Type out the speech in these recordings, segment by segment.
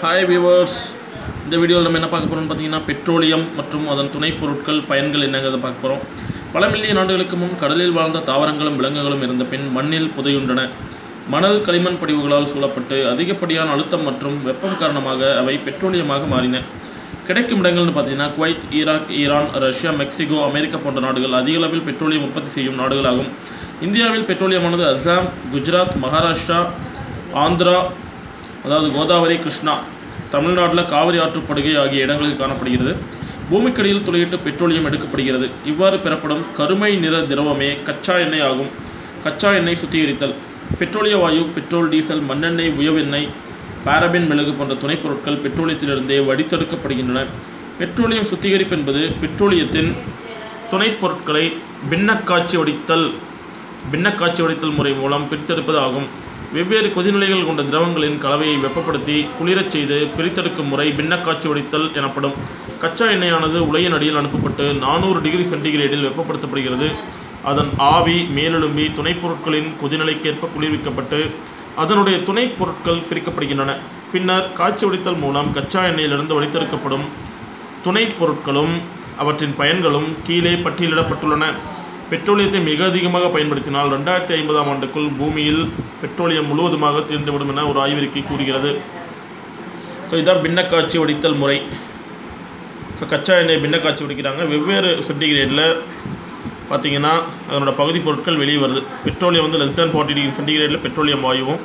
Hi viewers இந்த வீடியோவில் நம்ம என்ன பார்க்க போகிறோம்னு பார்த்தீங்கன்னா பெட்ரோலியம் மற்றும் அதன் துணைப் பொருட்கள் பயன்கள் என்னங்கிறத பார்க்க போகிறோம் பல மில்லியன் ஆண்டுகளுக்கு முன் கடலில் வாழ்ந்த தாவரங்களும் விலங்குகளும் இருந்த பின் மண்ணில் புதையுண்டன. மணல் களிமண் படிவுகளால் சூழப்பட்டு அதிகப்படியான அழுத்தம் மற்றும் வெப்பம் காரணமாக அவை பெட்ரோலியமாக மாறின. கிடைக்கும் இடங்கள்னு பார்த்தீங்கன்னா Kuwait Iraq Iran Russia Mexico America போன்ற நாடுகள் அதிக அளவில் பெட்ரோலியம் உற்பத்தி செய்யும் நாடுகளாகும். இந்தியாவில் பெட்ரோலியமானது அஸ்ஸாம் குஜராத் மகாராஷ்டிரா ஆந்திரா அதாவது கோதாவரி கிருஷ்ணா தமிழ்நாட்டில் காவிரி ஆற்றுப்படுகை ஆகிய இடங்களில் காணப்படுகிறது. பூமிக்கடியில் துளையிட்டு பெட்ரோலியம் எடுக்கப்படுகிறது. இவ்வாறு பெறப்படும் கருமை நிற திரவமே கச்சா எண்ணெய் ஆகும். கச்சா எண்ணெய் சுத்திகரித்தல். பெட்ரோலிய வாயு பெட்ரோல் டீசல் மண்ணெண்ணெய் உயவெண்ணெய் பாரபின் மிளகு போன்ற துணைப் பொருட்கள் பெட்ரோலியத்திலிருந்தே வடித்தெடுக்கப்படுகின்றன. பெட்ரோலியம் சுத்திகரிப்பு என்பது பெட்ரோலியத்தின் துணைப் பொருட்களை பின்னக்காட்சி வடித்தல் பின்னக்காட்சி வடித்தல் முறை மூலம் பிரித்தெடுப்பது ஆகும். வெவ்வேறு கொதிநிலைகள் கொண்ட திரவங்களின் கலவையை வெப்பப்படுத்தி குளிரச் செய்து பிரித்தெடுக்கும் முறை பின்னக்காட்சி வடித்தல் எனப்படும். கச்சா எண்ணெயானது உலையின் அடியில் அனுப்பப்பட்டு நானூறு டிகிரி சென்டிகிரேடில் வெப்பப்படுத்தப்படுகிறது. அதன் ஆவி மேலெழும்பி துணைப் பொருட்களின் கொதிநிலைக்கேற்ப குளிர்விக்கப்பட்டு அதனுடைய துணைப் பொருட்கள் பிரிக்கப்படுகின்றன. பின்னர் காய்ச்சி வடித்தல் மூலம் கச்சா எண்ணெயிலிருந்து வடித்தெடுக்கப்படும் துணைப் பொருட்களும் அவற்றின் பயன்களும் கீழே பட்டியலிடப்பட்டுள்ளன. பெட்ரோலியத்தை மிக அதிகமாக பயன்படுத்தினால் ரெண்டாயிரத்தி ஐம்பதாம் ஆண்டுக்குள் பூமியில் பெட்ரோலியம் முழுவதுமாக தீர்ந்துவிடும் என ஒரு ஆய்வறிக்கை கூறுகிறது. ஸோ இதான் பின்னக்காட்சி வடித்தல் முறை. ஸோ கச்சா எண்ணெய் பின்னக்காட்சி வடிக்கிறாங்க. வெவ்வேறு சென்டிகிரேடில் பார்த்தீங்கன்னா அதனோட பகுதி பொருட்கள் வெளியே வருது. பெட்ரோலியம் வந்து லெஸ் தேன் ஃபார்ட்டி டிகிரி சென்டிகிரேடில் பெட்ரோலியம் வாயுவும்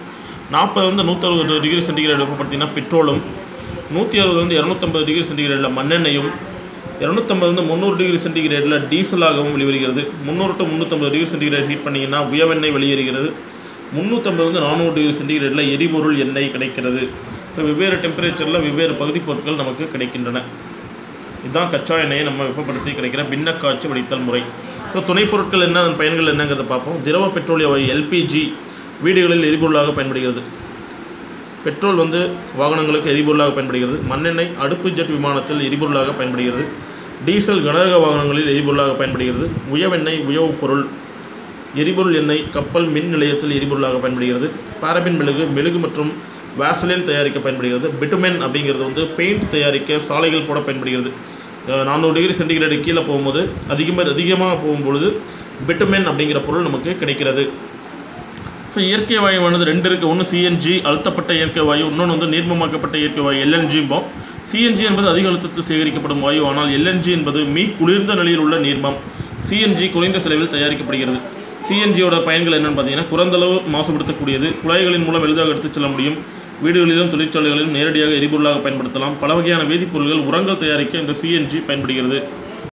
நாற்பதுலேருந்து நூற்றறுபது டிகிரி சென்டிகிரேட் வெப்பப்படுத்திங்கன்னா பெட்ரோலும். நூற்றி அறுபதுலேருந்து இரநூத்தம்பது டிகிரி சென்டிகிரேடில் மண்ணெண்ணெயும் இரநூத்தம்பதுலேருந்து முந்நூறு டிகிரி சென்டிகிரேடில் டீசலாகவும் வெளிவருகிறது. முந்நூறு டு முந்நூற்றம்பது டிகிரி சென்டிகிரேட் ஹீட் பண்ணிங்கன்னா உயவெண்ணெய் வெளியேறுகிறது. முந்நூற்றம்பதுலேருந்து நானூறு டிகிரி சென்டிகிரேடில் எரிபொருள் எண்ணெய் கிடைக்கிறது. ஸோ வெவ்வேறு டெம்பரேச்சரில் வெவ்வேறு பகுதி பொருட்கள் நமக்கு கிடைக்கின்றன. இதுதான் கச்சா எண்ணெயை நம்ம வெப்பப்படுத்தி கிடைக்கிற பின்னக்காட்சி வடித்தல் முறை. ஸோ துணைப் பொருட்கள் என்ன அதன் பயன்கள் என்னங்கிறத பார்ப்போம். திரவ பெட்ரோலிய எல்பிஜி வீடுகளில் எரிபொருளாக பயன்படுகிறது. பெட்ரோல் வந்து வாகனங்களுக்கு எரிபொருளாக பயன்படுகிறது. மண்ணெண்ணெய் அடுப்பு ஜெட் விமானத்தில் எரிபொருளாக பயன்படுகிறது. டீசல் கனரக வாகனங்களில் எரிபொருளாக பயன்படுகிறது. உயவெண்ணெய் உயவுப் பொருள் எரிபொருள் எண்ணெய் கப்பல் மின் நிலையத்தில் எரிபொருளாக பயன்படுகிறது. பாரபின் மெழுகு மெழுகு மற்றும் வேசலின் தயாரிக்க பயன்படுகிறது. பிட்டுமென் அப்படிங்கிறது வந்து பெயிண்ட் தயாரிக்க சாலைகள் போட பயன்படுகிறது. நானூறு டிகிரி சென்டிகிரேடு கீழே போகும்போது அதிகமாக அதிகமாக போகும்பொழுது பிட்டுமென் அப்படிங்கிற பொருள் நமக்கு கிடைக்கிறது. ஸோ இயற்கை வாயுவானது ரெண்டு இருக்குது ஒன்று சிஎன்ஜி அழுத்தப்பட்ட இயற்கை வாயு இன்னொன்று வந்து நீர்மமாக்கப்பட்ட இயற்கை வாயு எல்என்ஜிம்போம் சிஎன்ஜி என்பது அதிக அழுத்தத்தில் சேகரிக்கப்படும் வாயு ஆனால் எல்என்ஜி என்பது மீ குளிர்ந்த நிலையில் உள்ள நீர்மம். சிஎன்ஜி குறைந்த செலவில் தயாரிக்கப்படுகிறது. சிஎன்ஜியோட பயன்கள் என்னென்னு பார்த்தீங்கன்னா குறைந்தளவு மாசுபடுத்தக்கூடியது குழாய்களின் மூலம் எளிதாக எடுத்துச் செல்ல முடியும். வீடுகளிலும் தொழிற்சாலைகளிலும் நேரடியாக எரிபொருளாக பயன்படுத்தலாம். பல வகையான வேதிப்பொருட்கள் உரங்கள் தயாரிக்க இந்த சிஎன்ஜி பயன்படுகிறது.